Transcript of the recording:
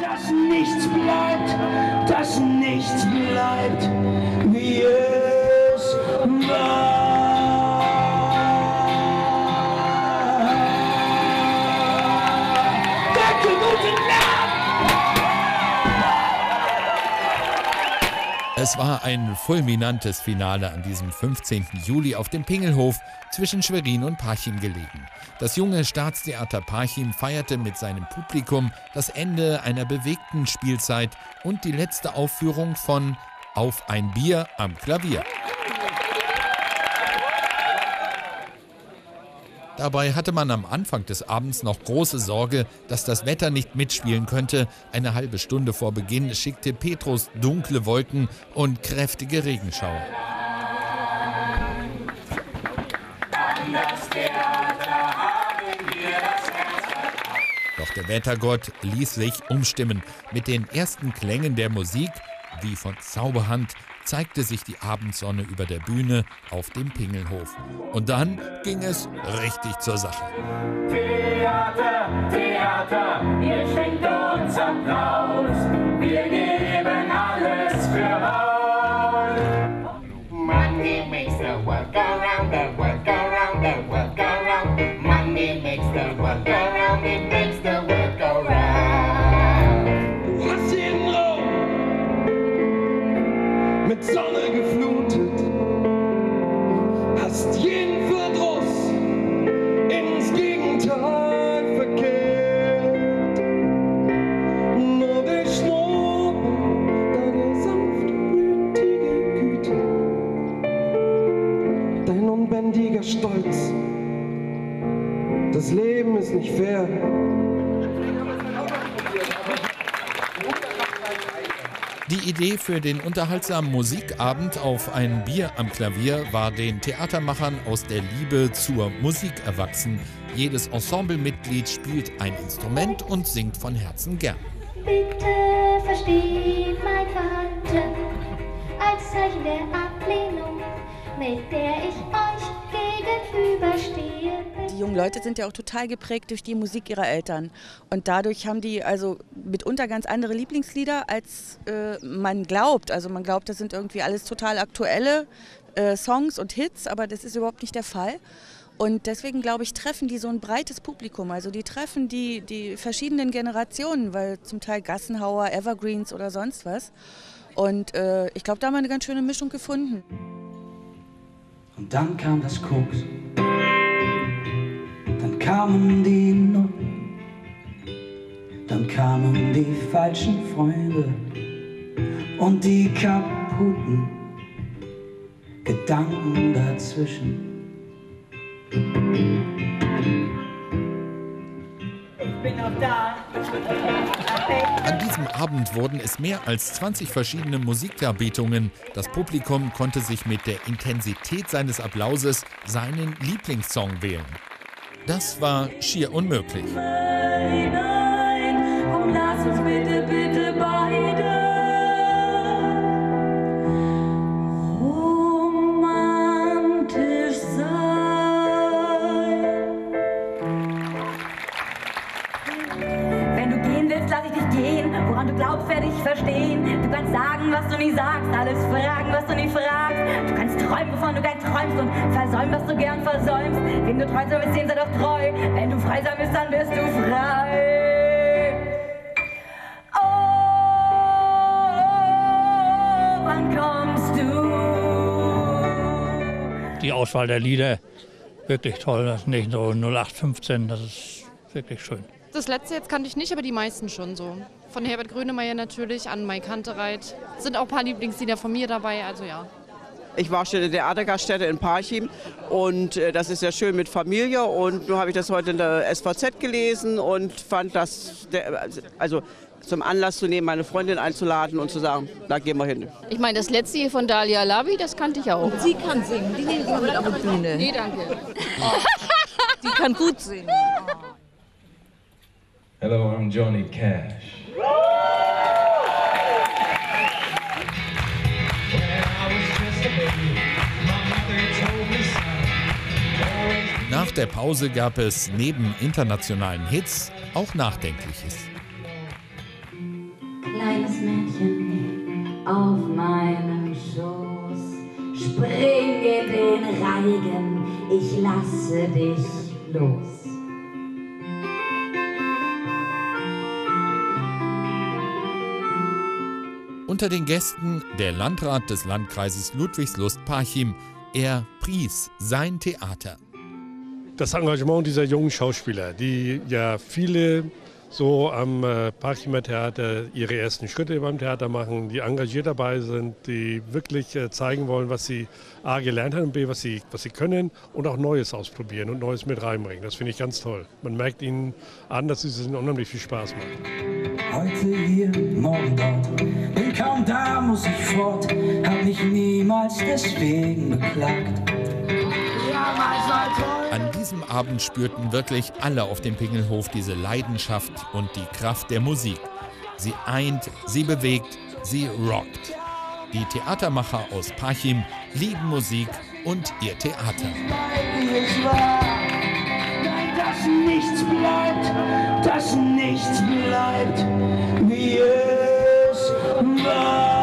Dass nichts bleibt, dass nichts bleibt, wie es war. Danke, guten Nacht! Es war ein fulminantes Finale an diesem 15. Juli auf dem Pingelhof zwischen Schwerin und Parchim gelegen. Das junge Staatstheater Parchim feierte mit seinem Publikum das Ende einer bewegten Spielzeit und die letzte Aufführung von Auf ein Bier am Klavier. Dabei hatte man am Anfang des Abends noch große Sorge, dass das Wetter nicht mitspielen könnte. Eine halbe Stunde vor Beginn schickte Petrus dunkle Wolken und kräftige Regenschauer. Doch der Wettergott ließ sich umstimmen. Mit den ersten Klängen der Musik, wie von Zauberhand, zeigte sich die Abendsonne über der Bühne auf dem Pingelhof. Und dann ging es richtig zur Sache. Theater, Theater, ihr schenkt uns Applaus. Das Leben ist nicht fair. Die Idee für den unterhaltsamen Musikabend auf ein Bier am Klavier war den Theatermachern aus der Liebe zur Musik erwachsen. Jedes Ensemblemitglied spielt ein Instrument und singt von Herzen gern. Bitte versteht mein Verhalten als Zeichen der Ablehnung, mit der ich euch Die jungen Leute sind ja auch total geprägt durch die Musik ihrer Eltern. Und dadurch haben die also mitunter ganz andere Lieblingslieder, als äh, man glaubt. Also man glaubt, das sind irgendwie alles total aktuelle äh, Songs und Hits, aber das ist überhaupt nicht der Fall. Und deswegen, glaube ich, treffen die so ein breites Publikum. Also die treffen die, die verschiedenen Generationen, weil zum Teil Gassenhauer, Evergreens oder sonst was. Und äh, ich glaube, da haben wir eine ganz schöne Mischung gefunden. Und dann kam das Koks. Dann kamen die Noten. Dann kamen die falschen Freunde. Und die kaputten Gedanken dazwischen. An diesem Abend wurden es mehr als 20 verschiedene Musikdarbietungen. Das Publikum konnte sich mit der Intensität seines Applauses seinen Lieblingssong wählen. Das war schier unmöglich. Nein, komm, lass uns bitte, bitte sagst, alles fragen, was du nie fragst. Du kannst träumen, wovon du gern träumst und versäumen, was du gern versäumst. Wem du treu sein willst, dem sei doch treu. Wenn du frei sein willst, dann wirst du frei. Oh? Die Auswahl der Lieder wirklich toll. Das ist nicht so 0815, das ist wirklich schön. Das letzte jetzt kannte ich nicht, aber die meisten schon so. Von Herbert Grönemeyer natürlich, an Mai Kantereit. Sind auch ein paar Lieblingslieder von mir dabei, also ja. Ich war Städte Theatergaststätte in Parchim und äh, das ist ja schön mit Familie und nun habe ich das heute in der SVZ gelesen und fand das, der, also zum Anlass zu nehmen, meine Freundin einzuladen und zu sagen, da gehen wir hin. Ich meine, das letzte hier von Dalia Lavi, das kannte ich auch. Sie kann singen, die nehmen Sie mit auf die Bühne. Nee, danke. Sie kann gut singen. Hello, I'm Johnny Cash. Nach der Pause gab es neben internationalen Hits auch Nachdenkliches. auf meinen Schoß. Spring in den Reigen, ich lasse dich los. Unter den Gästen der Landrat des Landkreises Ludwigslust-Parchim. Er pries sein Theater. Das Engagement dieser jungen Schauspieler, die ja viele so am äh, Parchimer Theater ihre ersten Schritte beim Theater machen, die engagiert dabei sind, die wirklich äh, zeigen wollen, was sie A gelernt haben und B, was sie, was sie können und auch Neues ausprobieren und Neues mit reinbringen. Das finde ich ganz toll. Man merkt ihnen an, dass es ihnen unheimlich viel Spaß macht. Heute hier, morgen dort, bin kaum da, muss ich fort, hab mich niemals deswegen beklagt. An diesem Abend spürten wirklich alle auf dem Pingelhof diese Leidenschaft und die Kraft der Musik. Sie eint, sie bewegt, sie rockt. Die Theatermacher aus Parchim lieben Musik und ihr Theater. Dass nichts bleibt, dass nichts bleibt, wie es war.